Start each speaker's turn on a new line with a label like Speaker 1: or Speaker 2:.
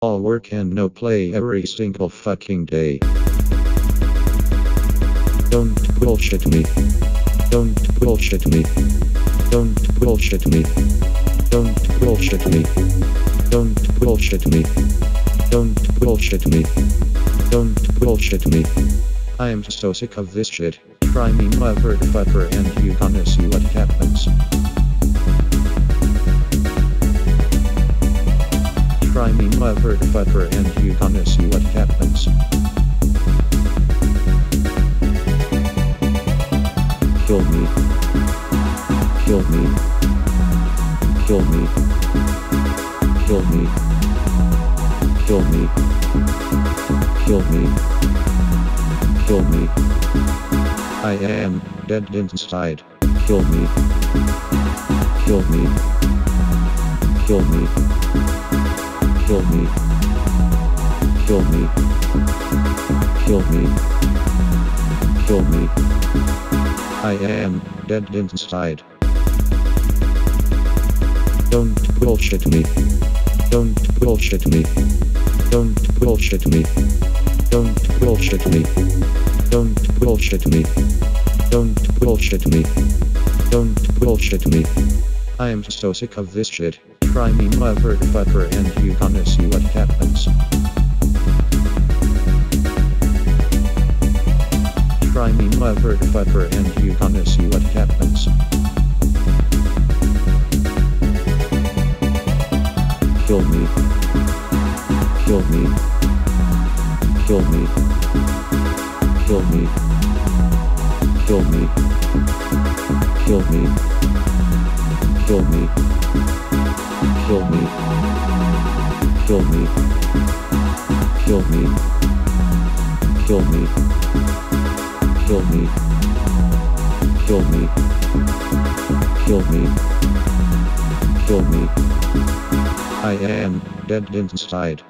Speaker 1: All work and no play every single fucking day. Don't bullshit me. Don't bullshit me. Don't bullshit me. Don't bullshit me. Don't bullshit me. Don't bullshit me. Don't bullshit me. I am so sick of this shit. Try me motherfucker and you gonna see what happens. Me motherfucker and you gonna see what happens. Kill me. Kill me. Kill me. Kill me. Kill me. Kill me. Kill me. I am dead inside. Kill me. Kill me. Kill me. Kill me. Kill me. Kill me. Kill me. I am dead inside. Don't bullshit me. Don't bullshit me. Don't bullshit me. Don't bullshit me. Don't bullshit me. Don't bullshit me. Don't bullshit me. I am so sick of this shit. Try me mother motherfucker and you gonna see what happens. Try me mother motherfucker and you gonna see what happens. Kill me. Kill me. Kill me. Kill me. Kill me. Kill me. Kill me. Kill me. Kill me. Kill me. Kill me. Kill me. Kill me. Kill me. Kill me. I am dead inside.